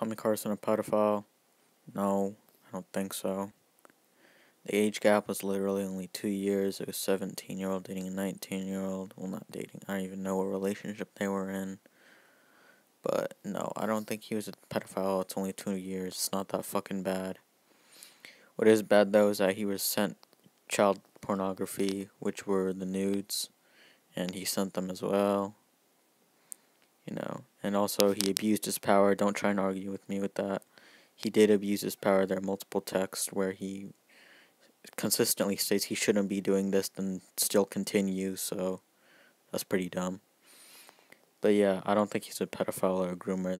Callmecarson a pedophile? No, I don't think so. The age gap was literally only two years. It was 17 year old dating a 19 year old. Well, not dating. I don't even know what relationship they were in. But no, I don't think he was a pedophile. It's only two years. It's not that fucking bad. What is bad though is that he was sent child pornography, which were the nudes, and he sent them as well. You know, and also he abused his power. Don't try and argue with me with that. He did abuse his power. There are multiple texts where he consistently states he shouldn't be doing this and still continues, so that's pretty dumb. But yeah, I don't think he's a pedophile or a groomer.